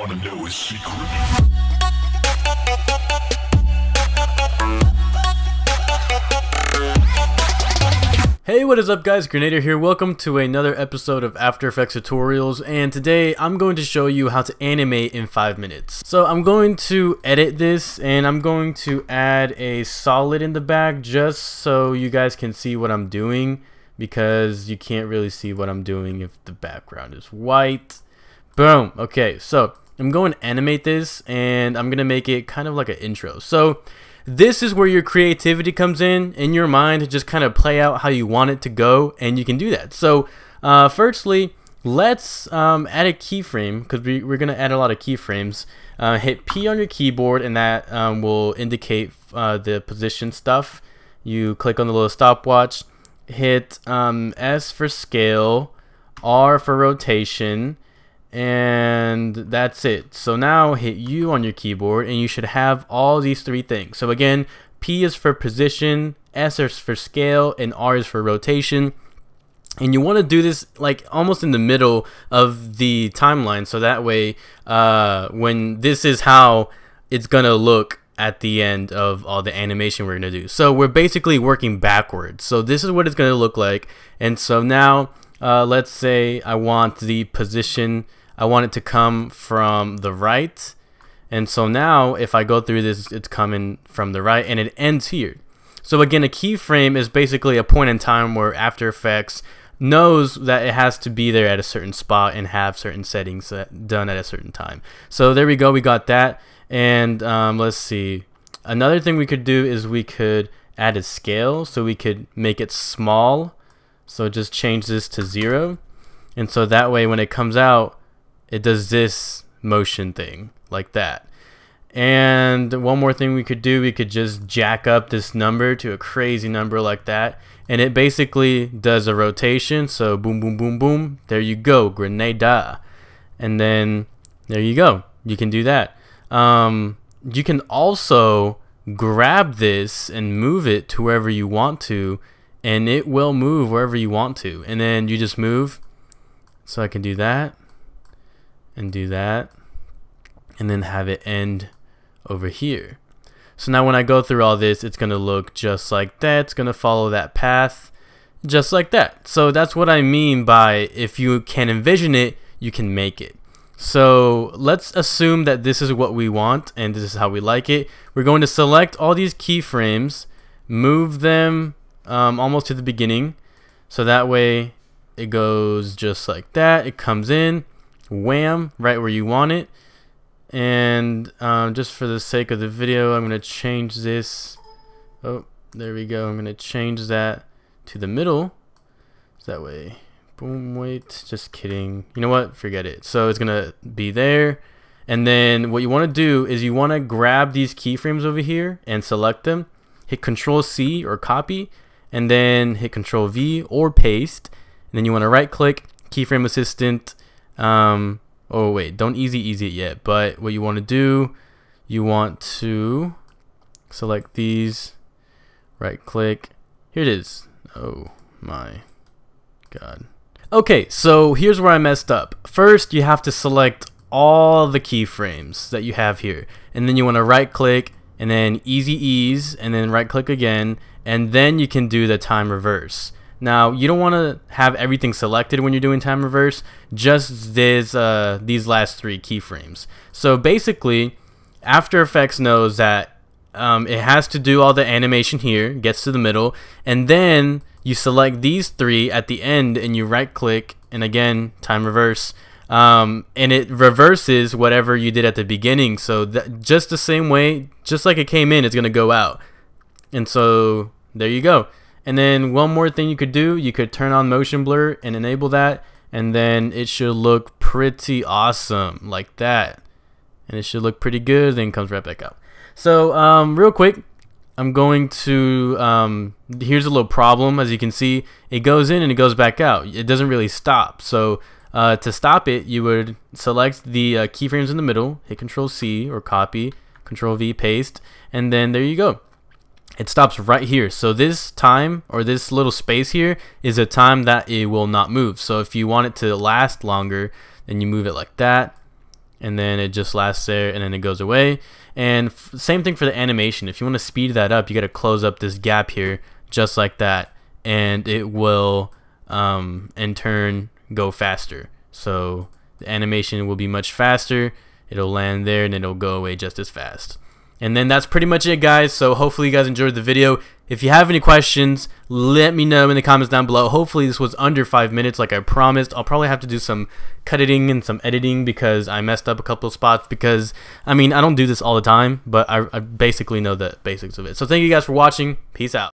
wanna know his secret? Hey, what is up guys? Grenader here. Welcome to another episode of After Effects tutorials and today I'm going to show you how to animate in 5 minutes. So I'm going to edit this and I'm going to add a solid in the back just so you guys can see what I'm doing because you can't really see what I'm doing if the background is white. Boom. Okay, so I'm going to animate this and I'm going to make it kind of like an intro. So this is where your creativity comes in in your mind to just kind of play out how you want it to go and you can do that. So uh, firstly let's um, add a keyframe because we, we're going to add a lot of keyframes. Uh, hit P on your keyboard and that um, will indicate uh, the position stuff. You click on the little stopwatch hit um, S for scale R for rotation and that's it. So now hit U on your keyboard and you should have all these three things. So again, P is for position, S is for scale, and R is for rotation. And you want to do this like almost in the middle of the timeline so that way uh, when this is how it's gonna look at the end of all the animation we're gonna do. So we're basically working backwards. So this is what it's gonna look like. And so now uh, let's say I want the position I want it to come from the right. And so now if I go through this, it's coming from the right and it ends here. So again, a keyframe is basically a point in time where After Effects knows that it has to be there at a certain spot and have certain settings done at a certain time. So there we go, we got that. And um, let's see. Another thing we could do is we could add a scale so we could make it small. So just change this to zero. And so that way when it comes out, it does this motion thing like that. And one more thing we could do, we could just jack up this number to a crazy number like that. And it basically does a rotation. So boom, boom, boom, boom. There you go, Grenader. And then there you go. You can do that. Um, you can also grab this and move it to wherever you want to. And it will move wherever you want to. And then you just move. So I can do that and do that and then have it end over here. So now when I go through all this, it's going to look just like that. It's going to follow that path just like that. So that's what I mean by if you can envision it, you can make it. So let's assume that this is what we want and this is how we like it. We're going to select all these keyframes, move them um, almost to the beginning. So that way it goes just like that. It comes in wham right where you want it. And um, just for the sake of the video I'm gonna change this. Oh there we go. I'm gonna change that to the middle. So that way boom wait just kidding. You know what? Forget it. So it's gonna be there. And then what you want to do is you want to grab these keyframes over here and select them. Hit control C or copy and then hit control V or paste. And then you want to right click keyframe assistant um, oh wait, don't easy ease it yet. But what you want to do, you want to select these, right click. Here it is. Oh my god. Okay, so here's where I messed up. First, you have to select all the keyframes that you have here. And then you want to right click and then easy ease and then right click again. And then you can do the time reverse. Now you don't want to have everything selected when you're doing time reverse, just this, uh, these last three keyframes. So basically, After Effects knows that um, it has to do all the animation here, gets to the middle, and then you select these three at the end and you right click and again time reverse um, and it reverses whatever you did at the beginning. So just the same way just like it came in it's gonna go out. And so there you go and then one more thing you could do, you could turn on motion blur and enable that, and then it should look pretty awesome like that. And it should look pretty good, then comes right back up. So um, real quick, I'm going to, um, here's a little problem. As you can see, it goes in and it goes back out. It doesn't really stop. So uh, to stop it, you would select the uh, keyframes in the middle, hit Control C or copy, Control V, paste, and then there you go it stops right here. So this time or this little space here is a time that it will not move. So if you want it to last longer, then you move it like that. and then it just lasts there and then it goes away and same thing for the animation if you want to speed that up you got to close up this gap here just like that and it will um, in turn go faster so the animation will be much faster it'll land there and it'll go away just as fast and then that's pretty much it guys. So hopefully you guys enjoyed the video. If you have any questions let me know in the comments down below. Hopefully this was under five minutes like I promised. I'll probably have to do some cutting and some editing because I messed up a couple of spots because I mean I don't do this all the time but I, I basically know the basics of it. So thank you guys for watching. Peace out